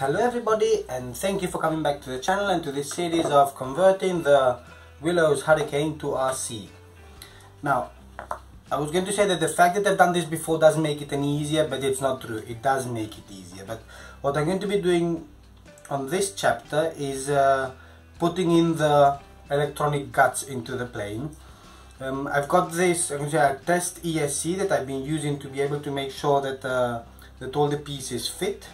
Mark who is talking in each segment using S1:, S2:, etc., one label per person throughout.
S1: Hello everybody and thank you for coming back to the channel and to this series of converting the Guillows Hurricane to RC. Now, I was going to say that the fact that I've done this before doesn't make it any easier, but it's not true. It does make it easier. But what I'm going to be doing on this chapter is uh, putting in the electronic guts into the plane. Um, I've got this I'm say test ESC that I've been using to be able to make sure that, uh, that all the pieces fit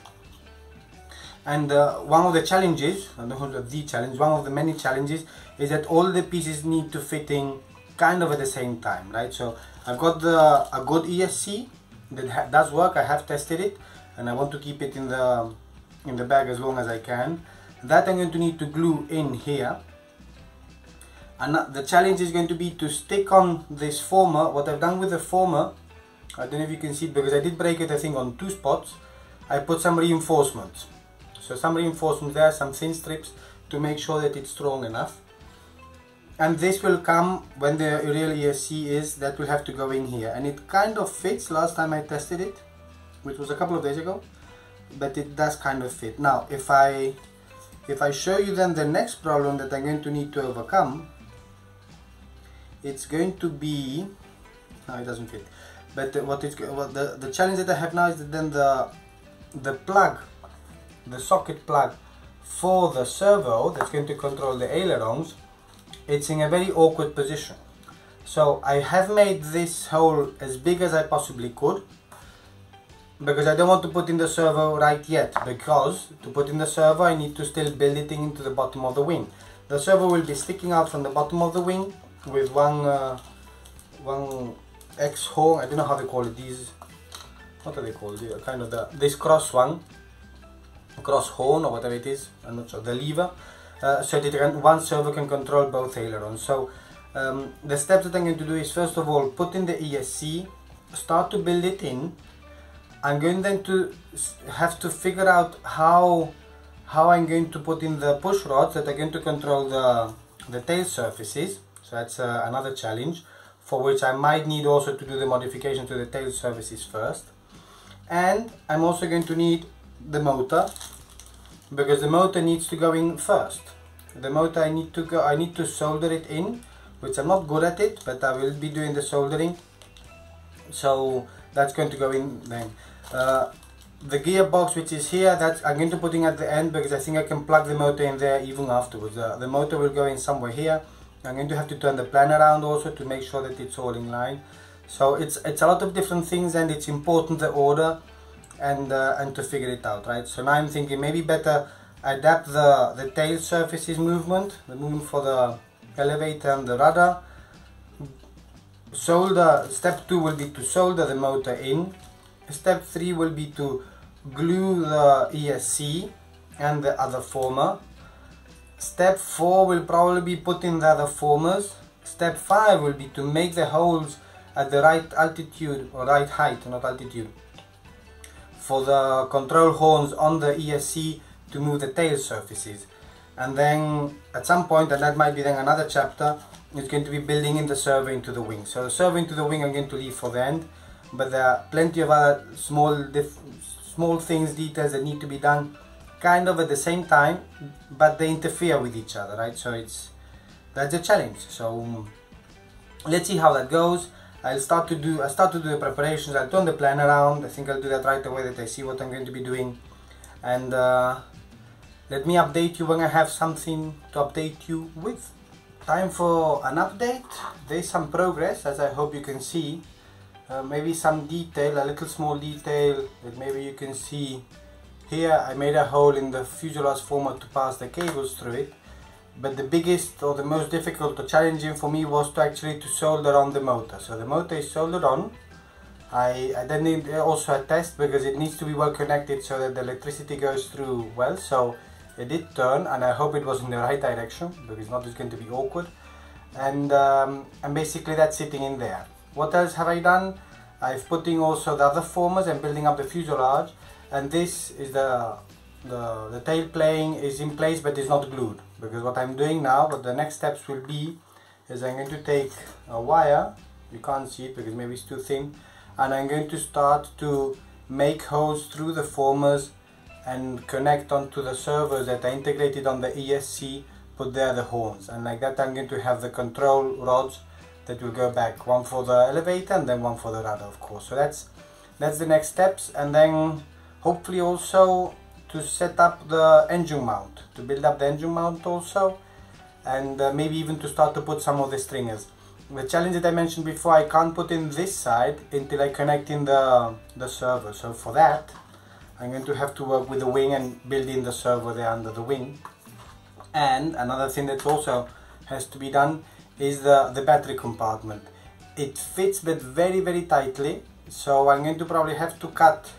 S1: and uh, one of the challenges, the challenge, one of the many challenges is that all the pieces need to fit in kind of at the same time, right? So I've got the a good ESC that does work, I have tested it and I want to keep it in the in the bag as long as I can. That I'm going to need to glue in here. And the challenge is going to be to stick on this former, what I've done with the former, I don't know if you can see it because I did break it I think on two spots, I put some reinforcements so some reinforcement there, some thin strips to make sure that it's strong enough. And this will come when the real ESC is, that will have to go in here. And it kind of fits last time I tested it, which was a couple of days ago. But it does kind of fit. Now, if I if I show you then the next problem that I'm going to need to overcome, it's going to be, no it doesn't fit, but what it's, what the, the challenge that I have now is that then the, the plug the socket plug for the servo that's going to control the ailerons, it's in a very awkward position. So I have made this hole as big as I possibly could because I don't want to put in the servo right yet because to put in the servo I need to still build it into the bottom of the wing. The servo will be sticking out from the bottom of the wing with one uh, one X hole, I don't know how they call it, these, what are they called, The kind of the, this cross one cross horn or whatever it is, I'm not sure, the lever, uh, so that can, one servo can control both ailerons. So um, the steps that I'm going to do is first of all put in the ESC, start to build it in. I'm going then to have to figure out how how I'm going to put in the push rods that are going to control the, the tail surfaces. So that's uh, another challenge for which I might need also to do the modification to the tail surfaces first. And I'm also going to need the motor because the motor needs to go in first. The motor I need to go I need to solder it in which I'm not good at it but I will be doing the soldering so that's going to go in then. Uh, the gearbox which is here that's I'm going to put in at the end because I think I can plug the motor in there even afterwards. Uh, the motor will go in somewhere here. I'm going to have to turn the plan around also to make sure that it's all in line. So it's it's a lot of different things and it's important the order and uh, and to figure it out right? So now I'm thinking maybe better adapt the the tail surfaces movement the movement for the elevator and the rudder. Solder step 2 will be to solder the motor in. Step 3 will be to glue the ESC and the other former. Step 4 will probably be putting the other formers. Step 5 will be to make the holes at the right altitude or right height not altitude for the control horns on the ESC to move the tail surfaces. And then at some point and that might be then another chapter it's going to be building in the servo into the wing. So the servo into the wing I'm going to leave for the end. But there are plenty of other small small things details that need to be done kind of at the same time but they interfere with each other right? So it's that's a challenge. So let's see how that goes I'll start to do I start to do the preparations. I'll turn the plan around. I think I'll do that right away that I see what I'm going to be doing. And uh, let me update you when I have something to update you with. Time for an update. There's some progress as I hope you can see. Uh, maybe some detail a little small detail that maybe you can see here. I made a hole in the fuselage former to pass the cables through it but the biggest or the most difficult or challenging for me was to actually to solder on the motor. So the motor is soldered on. I, I then need also a test because it needs to be well connected so that the electricity goes through well. So it did turn and I hope it was in the right direction because it's not it's going to be awkward. And um, and basically that's sitting in there. What else have I done? I've putting also the other formers and building up the fuselage. And this is the the, the tail plane is in place but it's not glued. Because what I'm doing now what the next steps will be is I'm going to take a wire you can't see it because maybe it's too thin and I'm going to start to make holes through the formers and connect onto the servos that are integrated on the ESC put there the horns. And like that I'm going to have the control rods that will go back. One for the elevator and then one for the rudder of course. So that's that's the next steps. And then hopefully also to set up the engine mount to build up the engine mount also and uh, maybe even to start to put some of the stringers. The challenge that I mentioned before I can't put in this side until I connect in the the servo so for that I'm going to have to work with the wing and build in the servo there under the wing. And another thing that also has to be done is the the battery compartment. It fits but very very tightly so I'm going to probably have to cut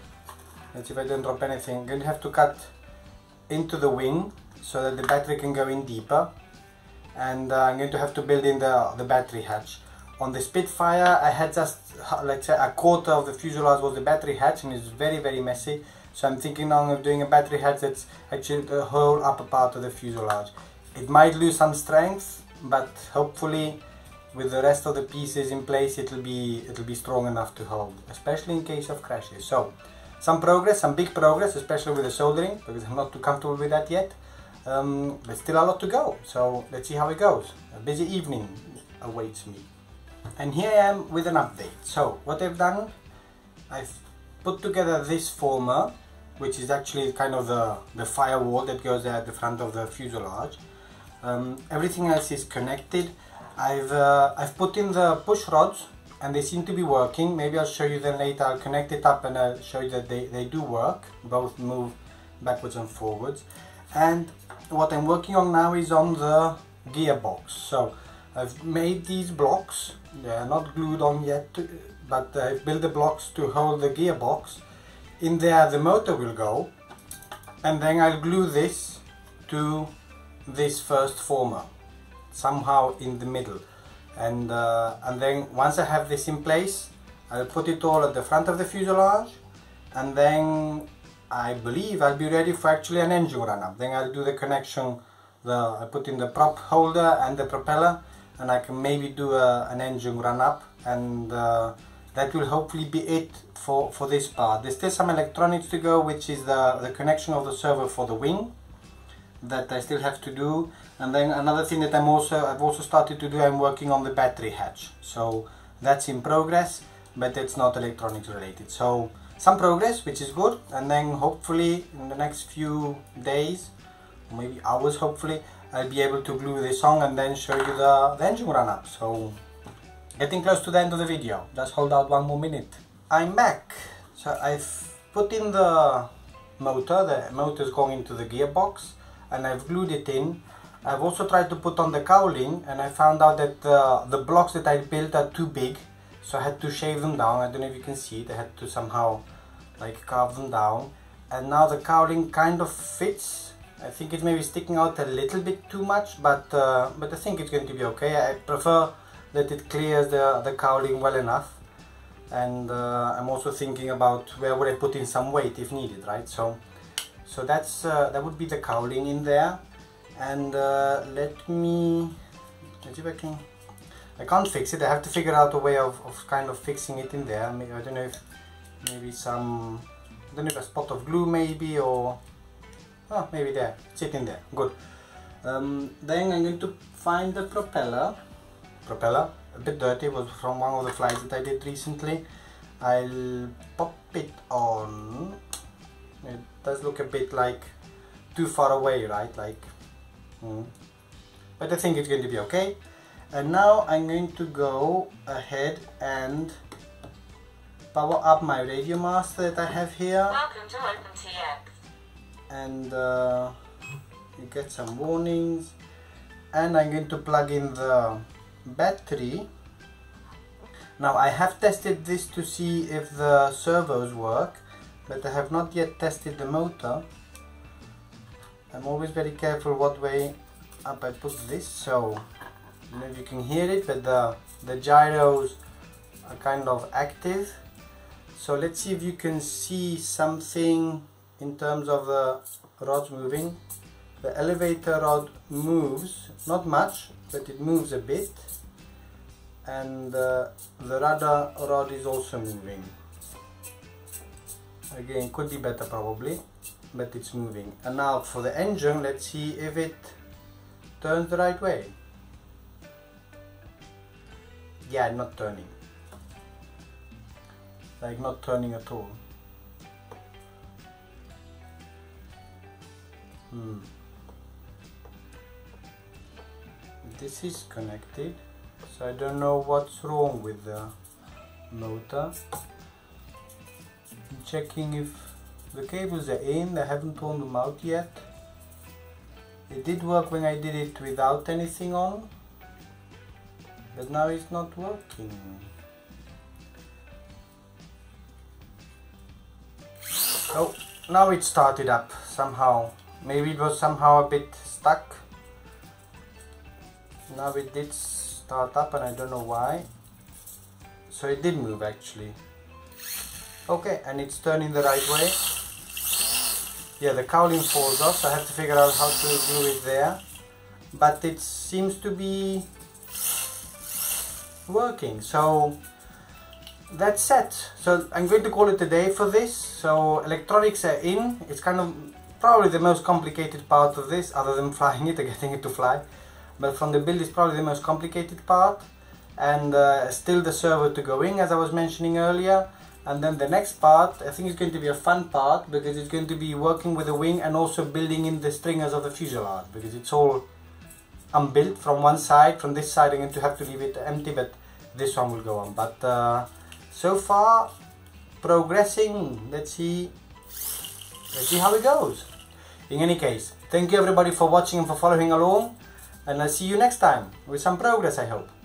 S1: see if I don't drop anything I'm going to have to cut into the wing so that the battery can go in deeper and uh, I'm going to have to build in the, the battery hatch. On the Spitfire I had just let's say a quarter of the fuselage was the battery hatch and it's very very messy so I'm thinking now of doing a battery hatch that's actually the whole upper part of the fuselage. It might lose some strength but hopefully with the rest of the pieces in place it'll be it'll be strong enough to hold especially in case of crashes. So some progress, some big progress especially with the soldering because I'm not too comfortable with that yet um, there's still a lot to go, so let's see how it goes. A busy evening awaits me. And here I am with an update. So what I've done, I've put together this former, which is actually kind of the, the firewall that goes at the front of the fuselage. Um, everything else is connected. I've, uh, I've put in the push rods and they seem to be working. Maybe I'll show you them later. I'll connect it up and I'll show you that they, they do work. Both move backwards and forwards. And what I'm working on now is on the gearbox so I've made these blocks they are not glued on yet but I've built the blocks to hold the gearbox in there the motor will go and then I'll glue this to this first former somehow in the middle and uh, and then once I have this in place I'll put it all at the front of the fuselage and then I believe I'll be ready for actually an engine run up. Then I'll do the connection, the I put in the prop holder and the propeller and I can maybe do a, an engine run up and uh, that will hopefully be it for, for this part. There's still some electronics to go which is the, the connection of the servo for the wing that I still have to do. And then another thing that I'm also I've also started to do I'm working on the battery hatch. So that's in progress but it's not electronics related. So some progress which is good. And then hopefully in the next few days maybe hours hopefully I'll be able to glue this on and then show you the, the engine run up so getting close to the end of the video. Just hold out one more minute. I'm back. So I've put in the motor. The motor is going into the gearbox and I've glued it in. I've also tried to put on the cowling and I found out that uh, the blocks that I built are too big so I had to shave them down. I don't know if you can see it I had to somehow like carve them down. And now the cowling kind of fits. I think it's maybe sticking out a little bit too much but uh, but I think it's going to be okay. I prefer that it clears the, the cowling well enough. And uh, I'm also thinking about where would I put in some weight if needed right? So so that's uh, that would be the cowling in there and uh, let me let's see if I can I can't fix it. I have to figure out a way of, of kind of fixing it in there. Maybe, I don't know if maybe some, I don't know if a spot of glue maybe or, oh maybe there, sit in there, good. Um, then I'm going to find the propeller, propeller, a bit dirty, was from one of the flights that I did recently. I'll pop it on, it does look a bit like too far away, right, like, mm. but I think it's going to be okay. And now I'm going to go ahead and power up my RadioMaster that I have here.
S2: Welcome to OpenTX.
S1: And uh, you get some warnings. And I'm going to plug in the battery. Now I have tested this to see if the servos work but I have not yet tested the motor. I'm always very careful what way up I put this so I don't know if you can hear it but the the gyros are kind of active. So let's see if you can see something in terms of the rods moving. The elevator rod moves not much but it moves a bit. And uh, the rudder rod is also moving again could be better probably but it's moving. And now for the engine let's see if it turns the right way. Yeah not turning. Like not turning at all. Hmm. This is connected so I don't know what's wrong with the motor checking if the cables are in. I haven't torn them out yet. It did work when I did it without anything on but now it's not working. Oh now it started up somehow. Maybe it was somehow a bit stuck. Now it did start up and I don't know why. So it did move actually okay and it's turning the right way. Yeah the cowling falls off so I have to figure out how to glue it there. But it seems to be working so that's set. So I'm going to call it a day for this. So electronics are in. It's kind of probably the most complicated part of this other than flying it or getting it to fly. But from the build is probably the most complicated part. And uh, still the servo to go in as I was mentioning earlier and then the next part I think is going to be a fun part because it's going to be working with the wing and also building in the stringers of the fuselage because it's all unbuilt from one side from this side I'm going to have to leave it empty but this one will go on. But uh, so far progressing. Let's see. Let's see how it goes. In any case thank you everybody for watching and for following along and I'll see you next time with some progress I hope